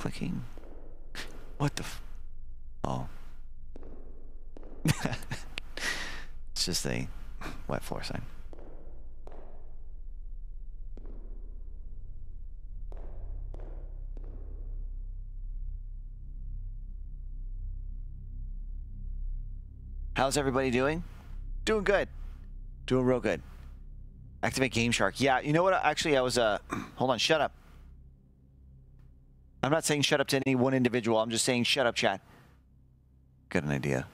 clicking? What the f- Oh. it's just a wet floor sign. How's everybody doing? Doing good. Doing real good. Activate GameShark. Yeah, you know what? Actually, I was, uh, hold on, shut up. I'm not saying shut up to any one individual. I'm just saying shut up, chat. Got an idea.